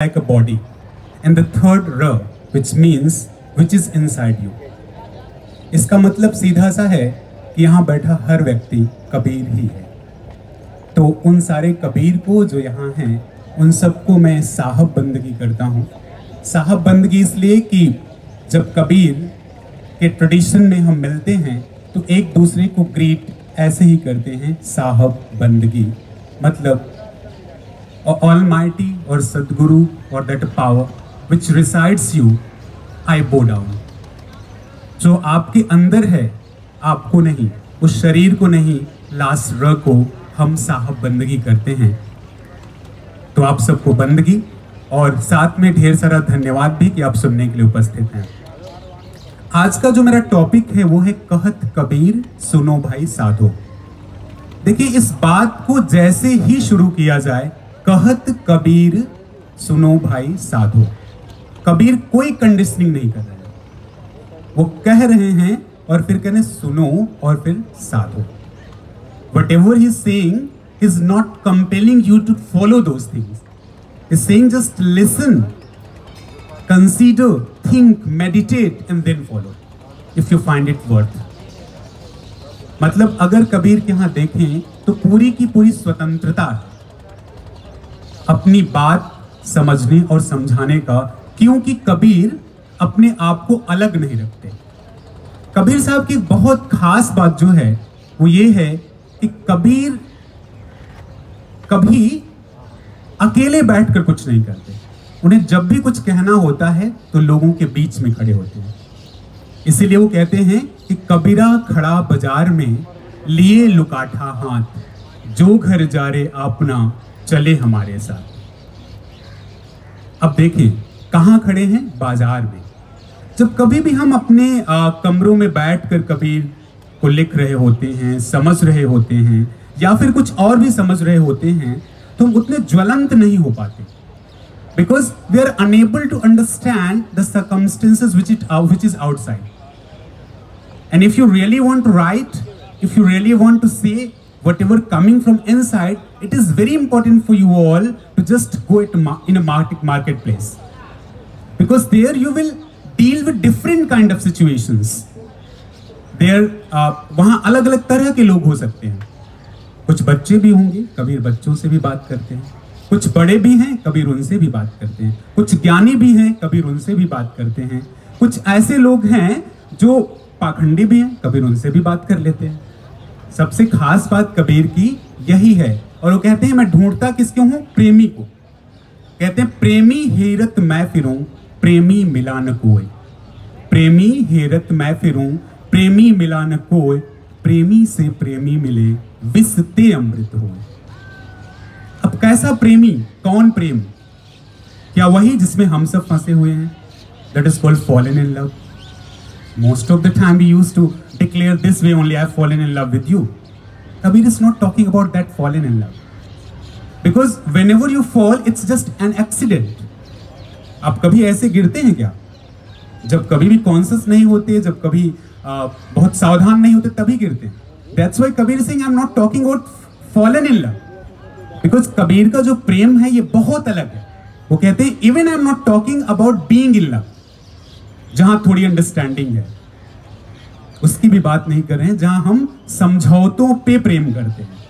like a body, and the third ra, which means which is inside you. इसका मतलब सीधा सा है कि यहाँ बैठा हर व्यक्ति कबीर ही है। तो उन सारे कबीर को जो यहाँ हैं उन सबको मैं साहब बंदगी करता हूँ। साहब बंदगी इसलिए कि जब कबीर के ट्रेडिशन में हम मिलते हैं तो एक दूसरे को ग्रीट ऐसे ही करते हैं साहब बंदगी। मतलब Almighty or Sadguru or that power which resides you, I bow down. जो आपके अंदर है आपको नहीं उस शरीर को नहीं लास्ट र को हम साहब बंदगी करते हैं। तो आप सबको बंदगी और साथ में ढेर सारा धन्यवाद भी कि आप सुनने के लिए उपस्थित हैं। आज का जो मेरा टॉपिक है वो है कहत कबीर सुनो भाई साधो। देखिए इस बात को जैसे ही शुरू किया जाए कहत कबीर, सुनो भाई साधो। कबीर कोई कंडीशनिंग नहीं कर रहे हैं। वो कह रहे हैं और फिर कहने, सुनो और फिर साधो। Whatever he saying is not compelling you to follow those things is saying just listen consider think meditate and then follow if you find it worth मतलब अगर कबीर के यहाँ देखें तो पूरी की पूरी स्वतंत्रता है। अपनी बात समझने और समझाने का, क्योंकि कबीर अपने आप को अलग नहीं रखते। कबीर साहब की बहुत खास बात जो है, वो ये है कि कबीर कभी अकेले बैठकर कुछ नहीं करते। उन्हें जब भी कुछ कहना होता है तो लोगों के बीच में खड़े होते हैं। इसीलिए वो कहते हैं कि कबीरा खड़ा बाज़ार में लिए लुकाठा हाथ, जो घर जा रे अपना चले हमारे साथ। अब देखिए कहाँ खड़े हैं बाज़ार में? जब कभी भी हम अपने आ, कमरों में बैठकर कबीर को लिख रहे होते हैं समझ रहे होते हैं या फिर कुछ और भी समझ रहे होते हैं तो हम उतने ज्वलंत नहीं हो पाते। Because we are unable to understand the circumstances which it which is outside and if you really want to write if you really want to say whatever coming from inside, it is very important for you all to just go in a market marketplace. Because there you will deal with different kind of situations. There, uh, वहाँ अलग अलग तरह के लोग हो सकते हैं कुछ बच्चे भी होंगे कबीर बच्चों से भी बात करते हैं कुछ बड़े भी हैं कबीर उनसे भी बात करते हैं कुछ ज्ञानी भी हैं कबीर उनसे भी बात करते हैं कुछ ऐसे लोग हैं जो पाखंडी भी हैं कबीर उनसे भी बात कर लेते हैं सबसे खास बात कबीर की यही है और वो कहते हैं, मैं ढूंढता किसके हूँ? प्रेमी को। कहते हैं, प्रेमी हेरत मैं फिरूं, प्रेमी मिला न कोई प्रेमी हेरत मैं फिरूं, प्रेमी मिला न कोई प्रेमी से प्रेमी मिले, विसते अमृत हो अब कैसा प्रेमी? कौन प्रेम? क्या वही जिसमें हम सब फंसे हुए हैं? That is called fallen in love most of the time we used to declare this way only, I've fallen in love with you. Kabir is not talking about that fallen in love. Because whenever you fall, it's just an accident. आप कभी ऐसे गिरते हैं क्या जब कभी भी conscious नहीं होते जब कभी आ, बहुत सावधान नहीं होते तभी गिरते हैं that's why Kabir Singh I am not talking about fallen in love because Kabir का जो प्रेम है ये बहुत अलग है वो कहते हैं even I am not talking about being in love जहाँ थोड़ी अंडरस्टैंडिंग है उसकी भी बात नहीं कर रहे हैं जहाँ हम समझौतों पे प्रेम करते हैं।